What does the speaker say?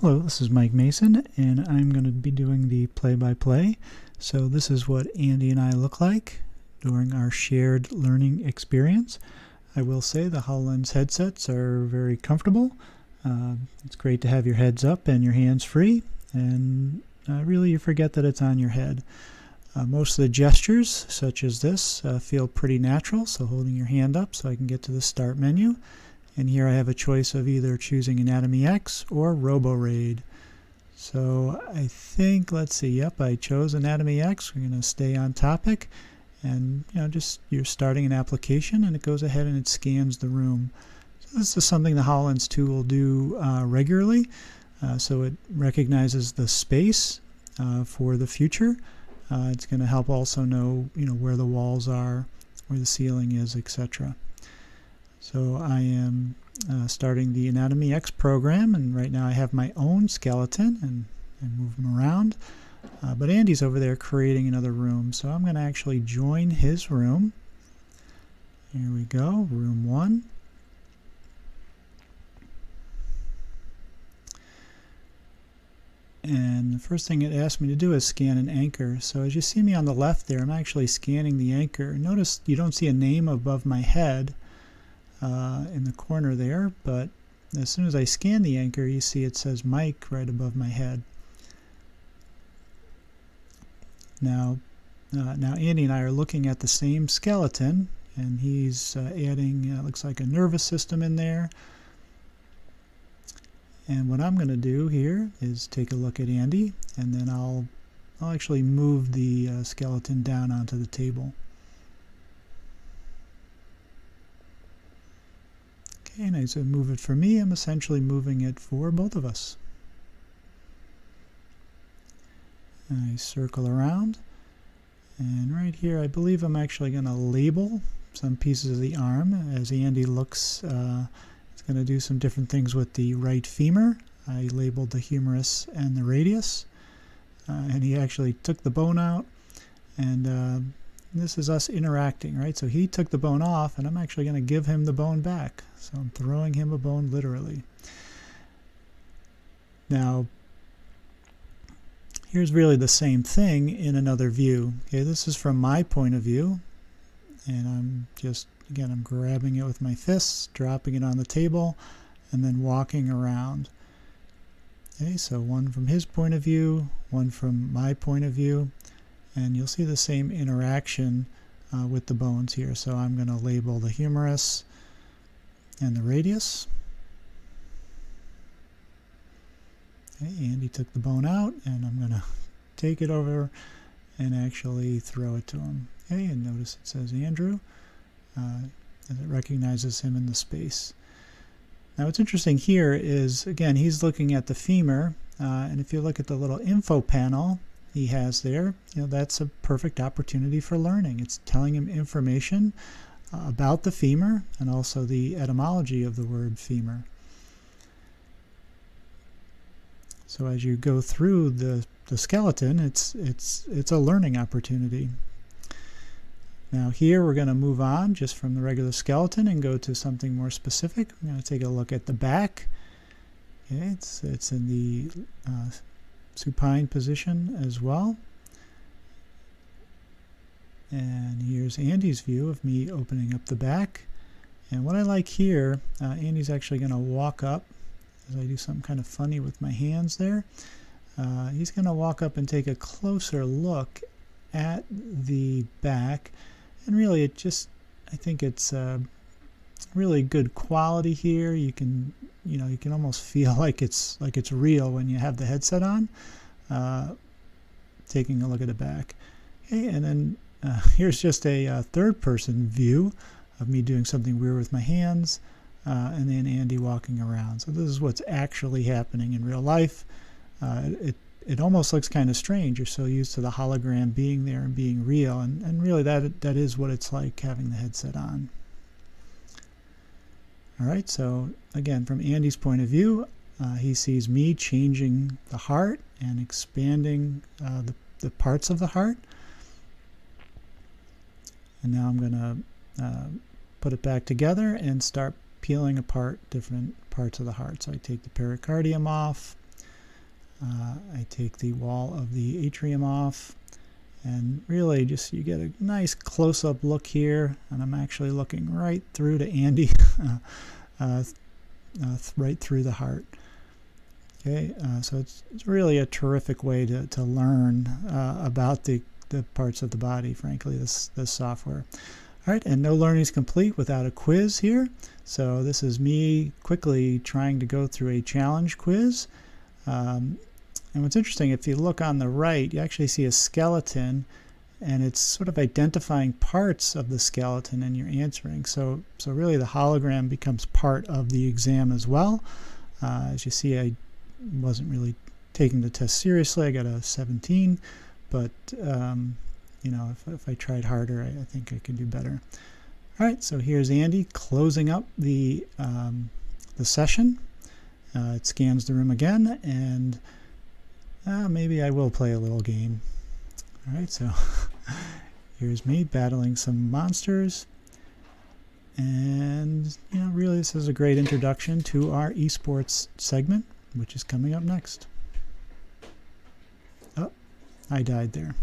Hello, this is Mike Mason, and I'm going to be doing the play-by-play. So this is what Andy and I look like during our shared learning experience. I will say the HoloLens headsets are very comfortable. Uh, it's great to have your heads up and your hands free, and uh, really you forget that it's on your head. Uh, most of the gestures, such as this, uh, feel pretty natural, so holding your hand up so I can get to the Start menu. And here I have a choice of either choosing Anatomy X or RoboRaid. So I think, let's see, yep, I chose Anatomy X. We're going to stay on topic. And, you know, just you're starting an application and it goes ahead and it scans the room. So this is something the HoloLens 2 will do uh, regularly. Uh, so it recognizes the space uh, for the future. Uh, it's going to help also know, you know, where the walls are, where the ceiling is, etc. So I am uh, starting the Anatomy X program, and right now I have my own skeleton and, and move him around. Uh, but Andy's over there creating another room, so I'm going to actually join his room. Here we go, room one. And the first thing it asked me to do is scan an anchor. So as you see me on the left there, I'm actually scanning the anchor. Notice you don't see a name above my head uh, in the corner there, but as soon as I scan the anchor, you see it says Mike right above my head. Now, uh, now Andy and I are looking at the same skeleton, and he's uh, adding, uh, looks like a nervous system in there. And what I'm going to do here is take a look at Andy, and then I'll, I'll actually move the uh, skeleton down onto the table. Okay, and as I move it for me, I'm essentially moving it for both of us. And I circle around. And right here, I believe I'm actually going to label some pieces of the arm. As Andy looks, uh, going to do some different things with the right femur. I labeled the humerus and the radius. Uh, and he actually took the bone out and uh, this is us interacting, right? So he took the bone off, and I'm actually going to give him the bone back. So I'm throwing him a bone literally. Now, here's really the same thing in another view. Okay, this is from my point of view, and I'm just, again, I'm grabbing it with my fists, dropping it on the table, and then walking around. Okay, so one from his point of view, one from my point of view and you'll see the same interaction uh, with the bones here. So I'm going to label the humerus and the radius. Okay, Andy took the bone out and I'm going to take it over and actually throw it to him. Okay, and notice it says Andrew uh, it recognizes him in the space. Now what's interesting here is, again, he's looking at the femur, uh, and if you look at the little info panel, he has there, you know, that's a perfect opportunity for learning. It's telling him information uh, about the femur and also the etymology of the word femur. So as you go through the, the skeleton, it's, it's, it's a learning opportunity. Now here we're going to move on just from the regular skeleton and go to something more specific. We're going to take a look at the back. It's, it's in the uh, supine position as well. And here's Andy's view of me opening up the back. And what I like here, uh, Andy's actually going to walk up as I do something kind of funny with my hands there. Uh, he's going to walk up and take a closer look at the back. And really, it just, I think it's uh, really good quality here. You can you know you can almost feel like it's like it's real when you have the headset on. Uh, taking a look at the back, okay, and then uh, here's just a uh, third-person view of me doing something weird with my hands, uh, and then Andy walking around. So this is what's actually happening in real life. Uh, it it almost looks kind of strange. You're so used to the hologram being there and being real, and, and really that that is what it's like having the headset on. All right, so again, from Andy's point of view, uh, he sees me changing the heart and expanding uh, the, the parts of the heart. And now I'm going to uh, put it back together and start peeling apart different parts of the heart. So I take the pericardium off, uh, I take the wall of the atrium off, and really just you get a nice close-up look here, and I'm actually looking right through to Andy, uh, uh, uh, right through the heart. Okay, uh, so it's, it's, really a terrific way to, to learn uh, about the, the parts of the body, frankly, this, this software. All right, and no learning is complete without a quiz here. So this is me quickly trying to go through a challenge quiz. Um, and what's interesting, if you look on the right, you actually see a skeleton and it's sort of identifying parts of the skeleton and you're answering. So, so really the hologram becomes part of the exam as well. Uh, as you see, I wasn't really taking the test seriously. I got a 17, but um, you know, if, if I tried harder, I, I, think I could do better. All right, so here's Andy closing up the um, the session. Uh, it scans the room again, and uh, maybe I will play a little game. All right, so here's me battling some monsters. And, you know, really this is a great introduction to our esports segment which is coming up next. Oh, I died there.